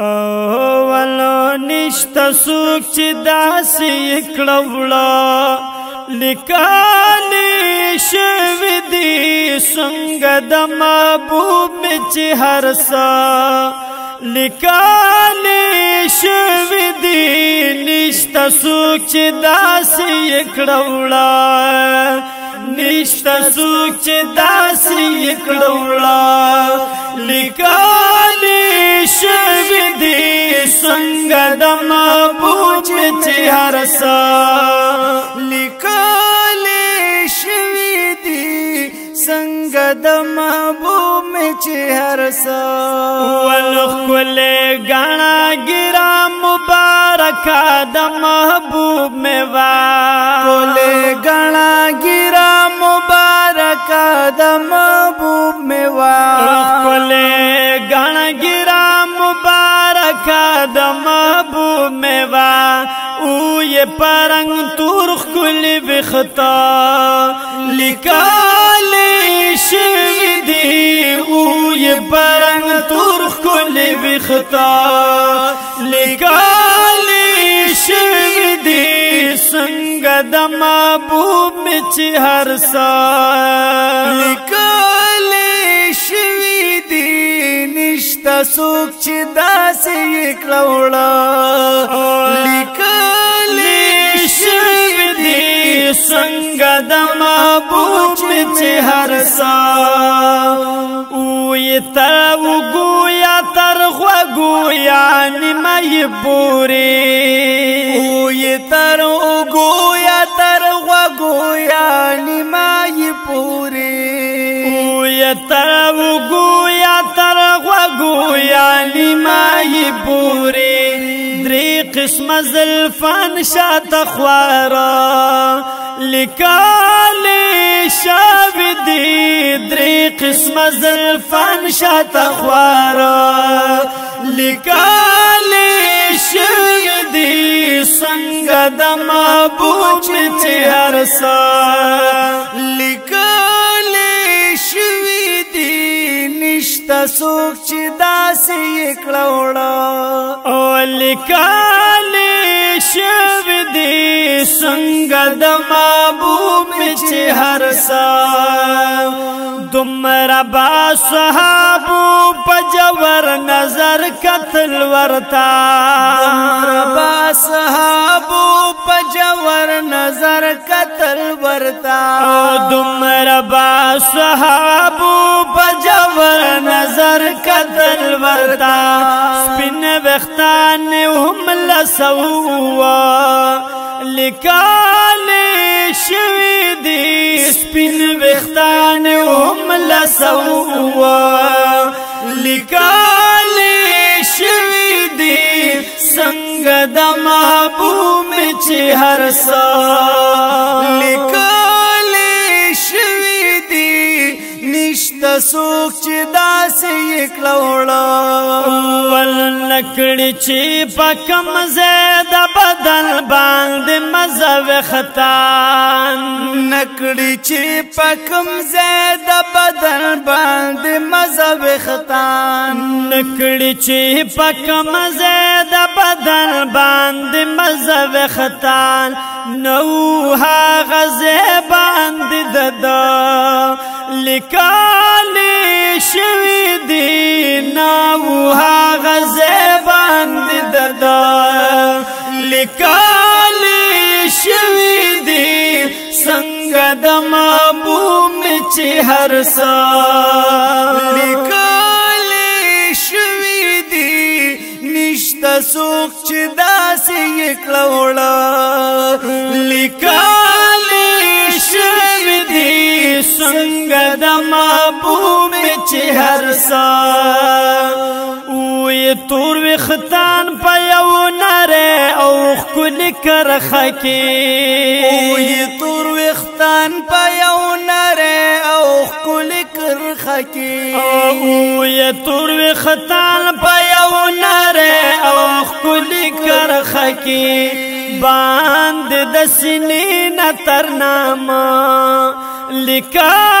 او ولو نشتا سوک چی داسی اکڑوڑا لکالی شوی دی سنگ دا محبوب می چی حرسا لکالی شوی دی نشتا سوک چی داسی اکڑوڑا نشتا سوک چې داسې کړوړه لیکل څنګه د ما پوچ چې هر سا لیکل شوی دی څنګه د ما بو می چې هر سا ولخ کول غنا ګرا مبارک د محبوب می وا کول غنا ګرا مبارک د محبوب می وا دی پرنګ تور خل بختا لیکال شو دی او ی پرنګ تور خل بختا لیکال شو دی څنګه د محبوب مچ هر سا لیکال شو دی نشتا سوک چې داسې کړوړه لیکال څنګه د محبوب چې هر سا او یتا وګویا تر خوګویا نیمه پوری او یتر وګویا تر خوګویا نیمه پوری او یتر وګویا تر خوګویا نیمه پوری درې قسم زلفان شاته خوارا لکالی شاب دی دری قسم زلفان شا تخوارا لکالی شوی دی سنگ دم بوچ چهر سا لکالی نشتا سوک چې داسې کړوړو او لکالی شو دې څنګه د محبوب چې هر سا دمر با صحابو پجور نظر قتل ورتا دمر با صحابو پجور نظر قتل ورتا دمر با صحابو پجور نظر قتل ورتا سپین وختان هم لسوا لکالی شوی دی سپین وختان هم لسوا لکالی شوی دی څنګه د محبوب چې هر څا لیکل شوی دی نشته څوک چې داسې کړوړا ول نکړي چې پکم زید بدل باندې مزو ختان نکړي چې پکم زید بدل باندې مزو ختان نکړي چې پک مزه د بدن باندې مزه وختان نو ها غزه باندې د لیکال شوی دی نو ها غزه باندې د لیکال شوی دی څنګه د مابو می چې هر سا لیکال کسوک چې داسې کړوړه لیکل شوی دی څنګه د محبوب چې هر سا وې تور وختان په یو نره او خل کرخه کې وې تور وختان په یو نره او خل کرخه کې او وې تور وختان کې باند د سینې نتر نامه لیکه